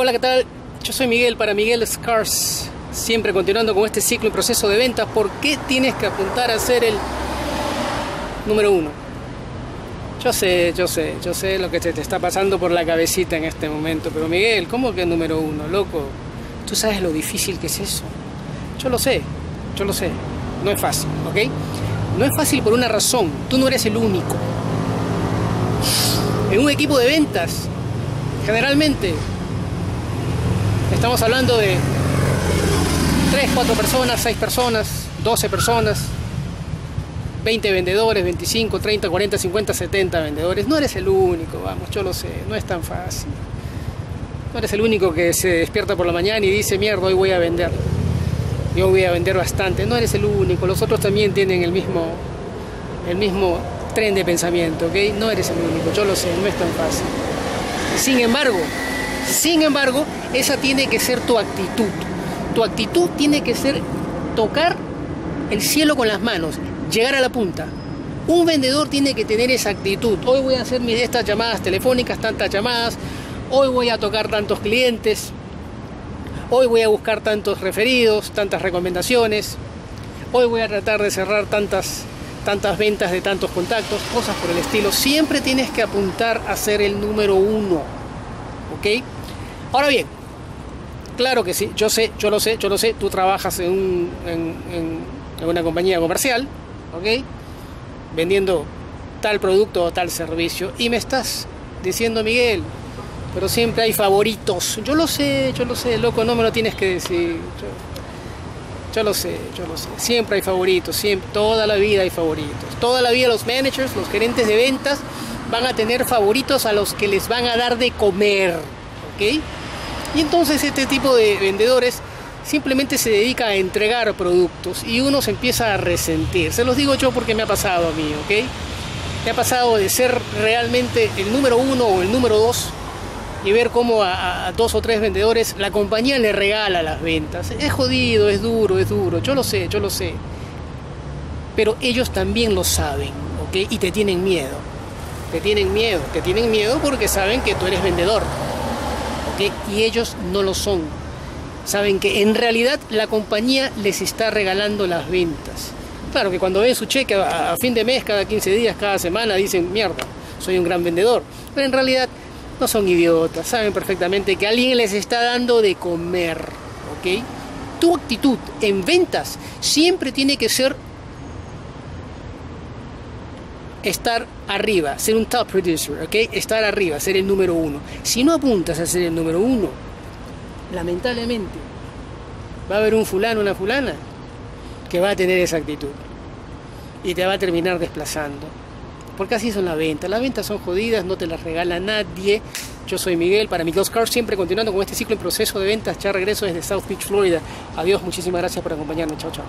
Hola, ¿qué tal? Yo soy Miguel para Miguel Scars. Siempre continuando con este ciclo y proceso de ventas. ¿Por qué tienes que apuntar a ser el número uno? Yo sé, yo sé, yo sé lo que te, está pasando por la cabecita en este momento. Pero Miguel, ¿cómo que número uno, loco? ¿Tú sabes lo difícil que es eso? Yo lo sé, yo lo sé. No es fácil, ¿ok? No es fácil por una razón. Tú no eres el único. En un equipo de ventas, generalmente Estamos hablando de 3, 4 personas, 6 personas, 12 personas, 20 vendedores, 25, 30, 40, 50, 70 vendedores. No eres el único, vamos, yo lo sé, no es tan fácil. No eres el único que se despierta por la mañana y dice, mierda, hoy voy a vender. Yo voy a vender bastante. No eres el único, los otros también tienen el mismo, el mismo tren de pensamiento, ¿ok? No eres el único, yo lo sé, no es tan fácil. Sin embargo, sin embargo, esa tiene que ser tu actitud. Tu actitud tiene que ser tocar el cielo con las manos, llegar a la punta. Un vendedor tiene que tener esa actitud. Hoy voy a hacer mis estas llamadas telefónicas, tantas llamadas. Hoy voy a tocar tantos clientes. Hoy voy a buscar tantos referidos, tantas recomendaciones. Hoy voy a tratar de cerrar tantas tantas ventas de tantos contactos, cosas por el estilo. Siempre tienes que apuntar a ser el número uno. ¿Ok? Ahora bien, claro que sí, yo sé, yo lo sé, yo lo sé, tú trabajas en, una compañía comercial, ¿ok? Vendiendo tal producto o tal servicio y me estás diciendo, Miguel, pero siempre hay favoritos. Yo lo sé, yo lo sé, loco, no me lo tienes que decir. Yo, lo sé, yo lo sé. Siempre hay favoritos, siempre, toda la vida hay favoritos. Toda la vida los managers, los gerentes de ventas van a tener favoritos a los que les van a dar de comer, Y entonces este tipo de vendedores simplemente se dedica a entregar productos y uno se empieza a resentir. Se los digo yo porque me ha pasado a mí, ¿ok? Me ha pasado de ser realmente el número uno o el número dos y ver cómo a, dos o tres vendedores la compañía le regala las ventas. Es jodido, es duro, es duro, yo lo sé, yo lo sé. Pero ellos también lo saben, ¿ok? Y te tienen miedo. Te tienen miedo, te tienen miedo porque saben que tú eres vendedor y ellos no lo son. Saben que en realidad la compañía les está regalando las ventas. Claro que cuando ven su cheque a, fin de mes, cada 15 días, cada semana, dicen, mierda, soy un gran vendedor. Pero en realidad no son idiotas, saben perfectamente que alguien les está dando de comer. ¿Ok? Tu actitud en ventas siempre tiene que ser estar arriba, ser un top producer, ¿ok? Estar arriba, ser el número uno. Si no apuntas a ser el número uno, lamentablemente va a haber un fulano, una fulana, que va a tener esa actitud y te va a terminar desplazando. Porque así son las ventas. Las ventas son jodidas, no te las regala nadie. Yo soy Miguel, para Miguel's Cars, siempre continuando con este ciclo en proceso de ventas. Ya regreso desde South Beach, Florida. Adiós, muchísimas gracias por acompañarme. Chao, chao.